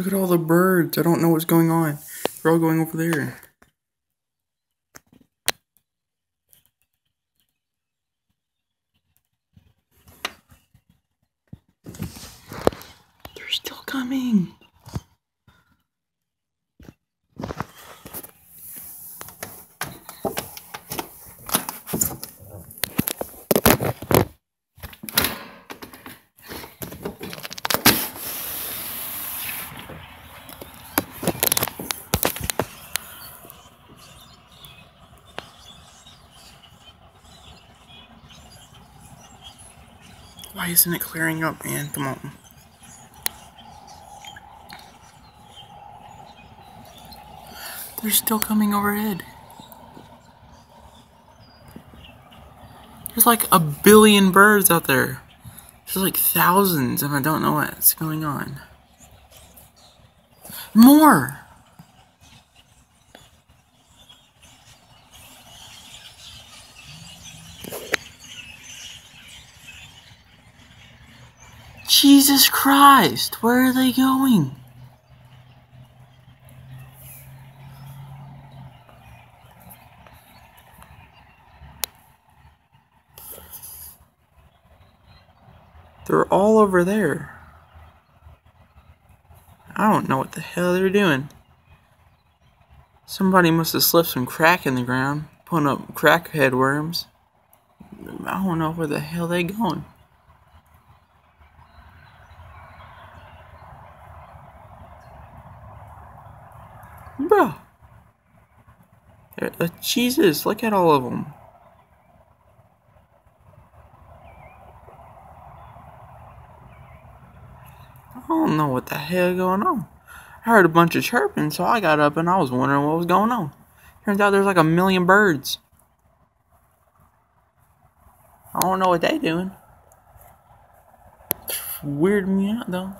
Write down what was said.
Look at all the birds. I don't know what's going on. They're all going over there. They're still coming. Why isn't it clearing up, man? Come on. They're still coming overhead. There's like a billion birds out there. There's like thousands, and I don't know what's going on. More! Jesus Christ, where are they going? They're all over there. I don't know what the hell they're doing. Somebody must have slipped some crack in the ground, putting up crackhead worms. I don't know where the hell they're going. Bruh. Uh, Jesus, look at all of them. I don't know what the hell going on. I heard a bunch of chirping, so I got up and I was wondering what was going on. Turns out there's like a million birds. I don't know what they doing. Weirding me out though.